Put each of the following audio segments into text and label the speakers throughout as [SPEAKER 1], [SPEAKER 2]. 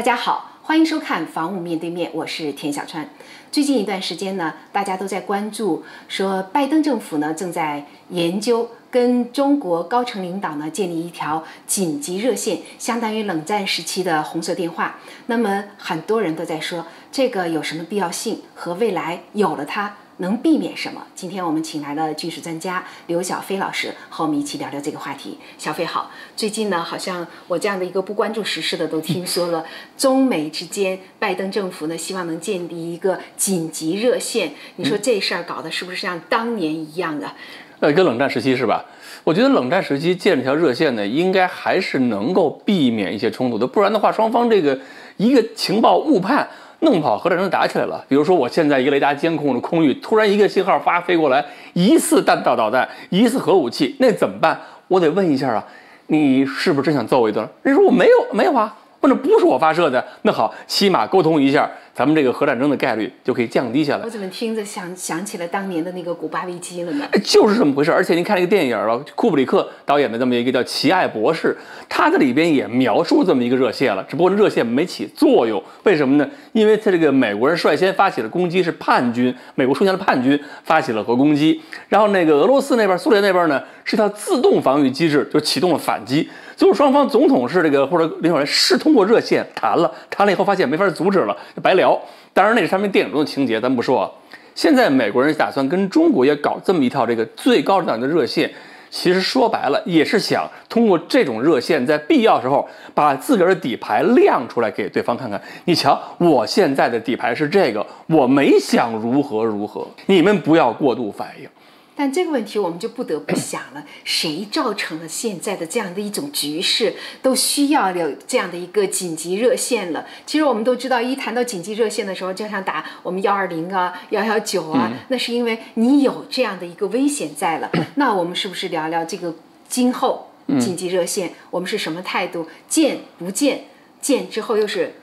[SPEAKER 1] 大家好，欢迎收看《防务面对面》，我是田小川。最近一段时间呢，大家都在关注，说拜登政府呢正在研究跟中国高层领导呢建立一条紧急热线，相当于冷战时期的红色电话。那么很多人都在说，这个有什么必要性？和未来有了它。能避免什么？今天我们请来了军事专家刘小飞老师，和我们一起聊聊这个话题。小飞好，最近呢，好像我这样的一个不关注时事的都听说了，中美之间，拜登政府呢希望能建立一个紧急热线。你说这事儿搞得是不是像当年一样的？
[SPEAKER 2] 呃，跟冷战时期是吧？我觉得冷战时期建这条热线呢，应该还是能够避免一些冲突的，不然的话，双方这个一个情报误判。弄不好核战争打起来了。比如说，我现在一个雷达监控的空域，突然一个信号发飞过来，疑似弹道导弹，疑似核武器，那怎么办？我得问一下啊，你是不是真想揍我一顿？人说我没有，没有啊。不，那不是我发射的。那好，起码沟通一下，咱们这个核战争的概率就可以降低下来。
[SPEAKER 1] 我怎么听着想想起了当年的那个古巴危机了呢？
[SPEAKER 2] 就是这么回事。而且您看那个电影了，库布里克导演的这么一个叫《奇爱博士》，他在里边也描述这么一个热线了，只不过热线没起作用。为什么呢？因为他这个美国人率先发起了攻击，是叛军，美国出现了叛军，发起了核攻击。然后那个俄罗斯那边、苏联那边呢，是他自动防御机制，就启动了反击。最后双方总统是这个或者领导人是通过热线谈了，谈了以后发现没法阻止了，白聊。当然那是他们电影中的情节，咱不说。现在美国人打算跟中国也搞这么一套这个最高档的热线，其实说白了也是想通过这种热线，在必要时候把自个儿的底牌亮出来给对方看看。你瞧，我现在的底牌是这个，我没想如何如何，你们不要过度反应。
[SPEAKER 1] 但这个问题我们就不得不想了：谁造成了现在的这样的一种局势？都需要有这样的一个紧急热线了。其实我们都知道，一谈到紧急热线的时候，就像打我们幺二零啊、幺幺九啊，那是因为你有这样的一个危险在了。那我们是不是聊聊这个今后紧急热线，我们是什么态度？见不见？见之后又是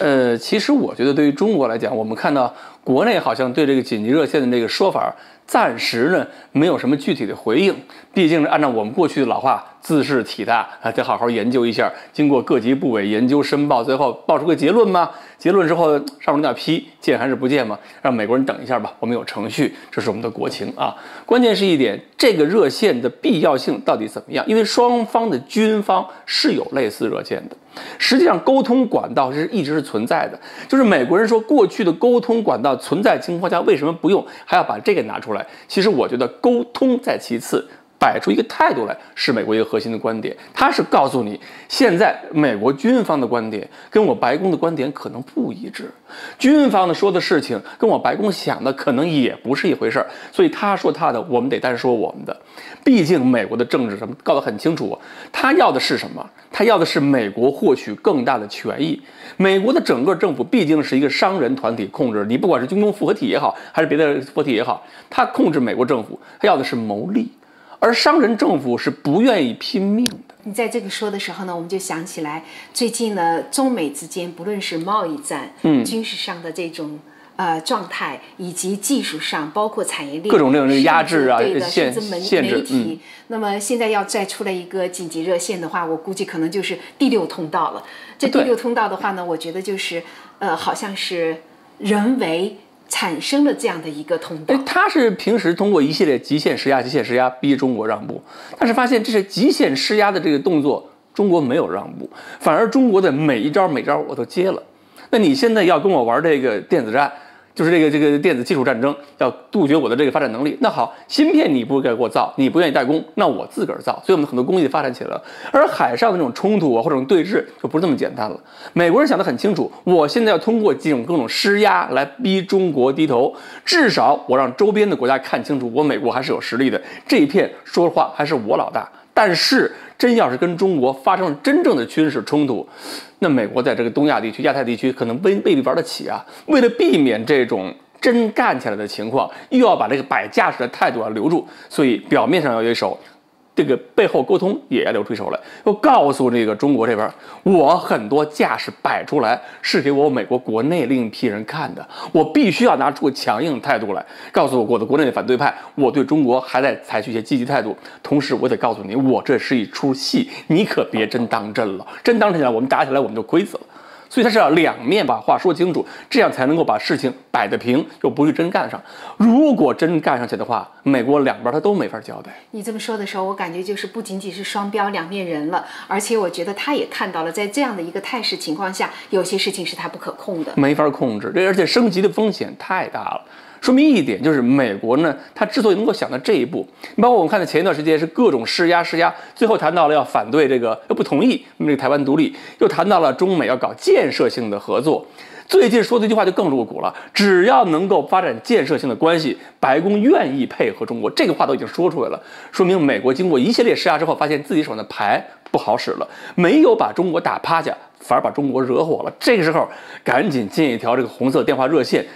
[SPEAKER 2] 呃，其实我觉得对于中国来讲，我们看到国内好像对这个紧急热线的这个说法。暂时呢，没有什么具体的回应。毕竟是按照我们过去的老话，自是体大啊，得好好研究一下。经过各级部委研究申报，最后报出个结论吗？结论之后上面那批见还是不见吗？让美国人等一下吧。我们有程序，这是我们的国情啊。关键是一点，这个热线的必要性到底怎么样？因为双方的军方是有类似热线的。实际上，沟通管道是一直是存在的。就是美国人说，过去的沟通管道存在情况下，为什么不用？还要把这个拿出来？其实我觉得，沟通在其次。摆出一个态度来，是美国一个核心的观点。他是告诉你，现在美国军方的观点跟我白宫的观点可能不一致，军方的说的事情跟我白宫想的可能也不是一回事儿。所以他说他的，我们得单说我们的。毕竟美国的政治什么告得很清楚，他要的是什么？他要的是美国获取更大的权益。美国的整个政府毕竟是一个商人团体控制，你不管是军工复合体也好，还是别的复合体也好，他控制美国政府，他要的是牟利。而商人政府是不愿意拼命的。
[SPEAKER 1] 你在这个说的时候呢，我们就想起来，最近呢，中美之间不论是贸易战、嗯，军事上的这种呃状态，以及技术上，包括产业链
[SPEAKER 2] 各种这种压制啊、对
[SPEAKER 1] 限制、媒媒
[SPEAKER 2] 体。
[SPEAKER 1] 那么现在要再出来一个紧急热线的话，我估计可能就是第六通道了。这第六通道的话呢，我觉得就是呃，好像是人为。产生了这样的一个通道，
[SPEAKER 2] 他是平时通过一系列极限施压、极限施压逼中国让步，但是发现这些极限施压的这个动作，中国没有让步，反而中国的每一招每招我都接了。那你现在要跟我玩这个电子战？就是这个这个电子技术战争要杜绝我的这个发展能力。那好，芯片你不该给我造，你不愿意代工，那我自个儿造。所以我们很多工艺发展起来了。而海上的那种冲突啊，或者对峙就不是这么简单了。美国人想得很清楚，我现在要通过这种各种施压来逼中国低头，至少我让周边的国家看清楚，我美国还是有实力的。这一片说话还是我老大。但是真要是跟中国发生了真正的军事冲突，那美国在这个东亚地区、亚太地区可能未未必玩得起啊。为了避免这种真干起来的情况，又要把这个摆架势的态度要留住，所以表面上要有一手。这个背后沟通也要留出手来，要告诉这个中国这边，我很多架势摆出来是给我美国国内另一批人看的，我必须要拿出强硬态度来，告诉我的国内的反对派，我对中国还在采取一些积极态度。同时，我得告诉你，我这是一出戏，你可别真当真了，真当真了，我们打起来我们就亏死了。所以他是要两面把话说清楚，这样才能够把事情摆得平，又不是真干上。如果真干上去的话，美国两边他都没法交代。
[SPEAKER 1] 你这么说的时候，我感觉就是不仅仅是双标两面人了，而且我觉得他也看到了，在这样的一个态势情况下，有些事情是他不可控的，
[SPEAKER 2] 没法控制。这而且升级的风险太大了。说明一点，就是美国呢，他之所以能够想到这一步，包括我们看到前一段时间是各种施压施压，最后谈到了要反对这个，又不同意那个台湾独立，又谈到了中美要搞建设性的合作。最近说的一句话就更露骨了，只要能够发展建设性的关系，白宫愿意配合中国。这个话都已经说出来了，说明美国经过一系列施压之后，发现自己手上的牌不好使了，没有把中国打趴下，反而把中国惹火了。这个时候，赶紧建一条这个红色电话热线。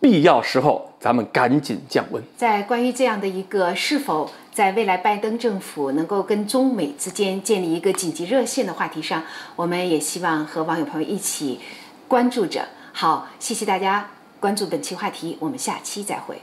[SPEAKER 2] 必要时候，咱们赶紧降温。
[SPEAKER 1] 在关于这样的一个是否在未来拜登政府能够跟中美之间建立一个紧急热线的话题上，我们也希望和网友朋友一起关注着。好，谢谢大家关注本期话题，我们下期再会。